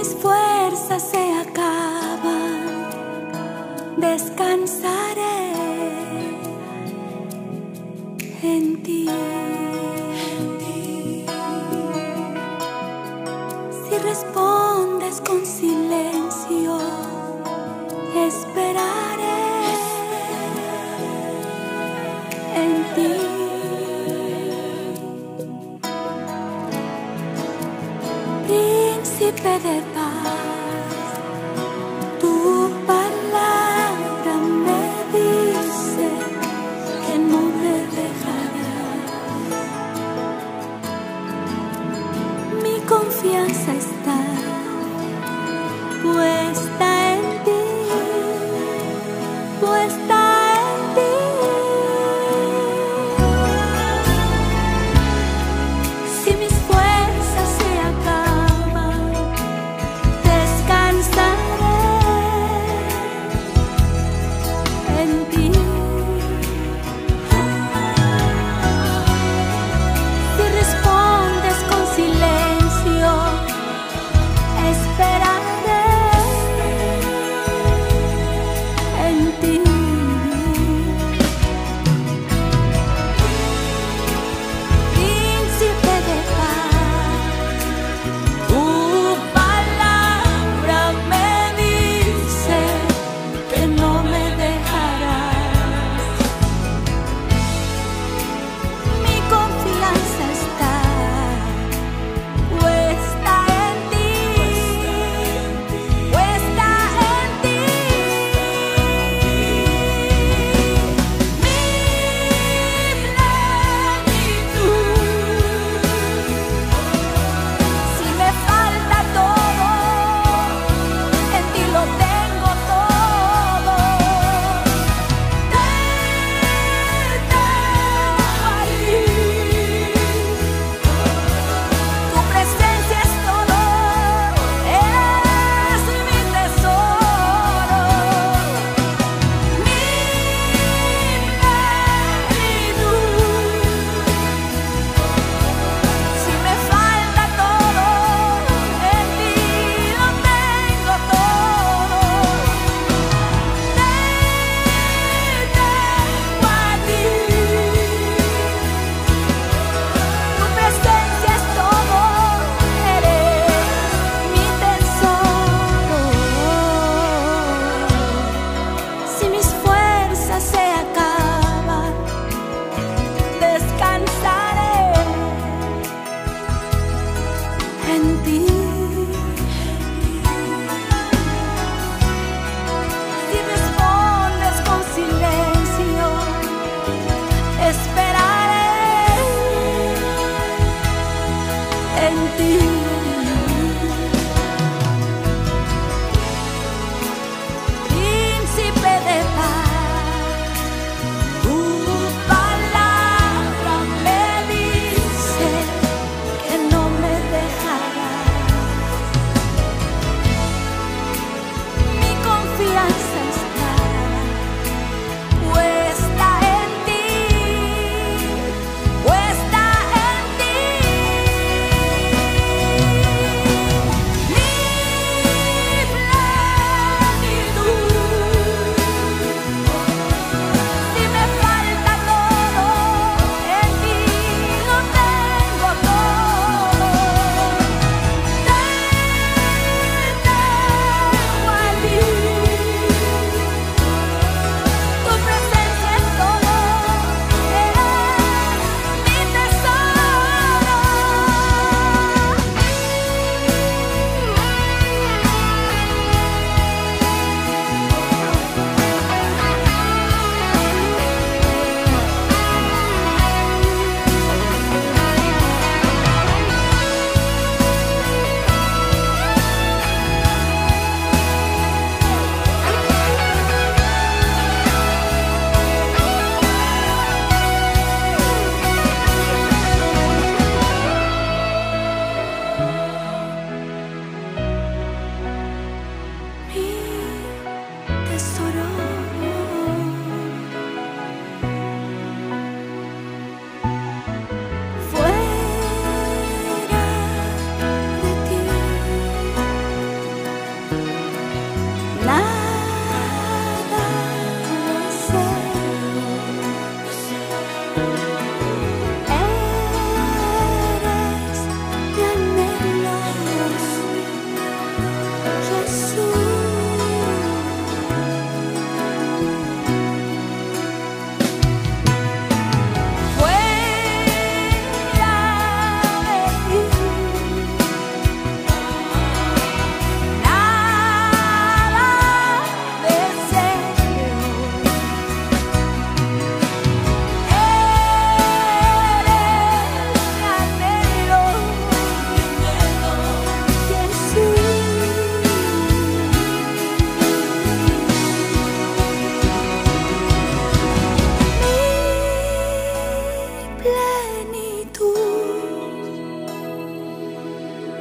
mis fuerzas se acaban, descansaré en ti. En ti. Si respondo Príncipe de paz, tu palabra me dice que no me dejarás. Mi confianza está you.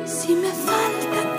si me falta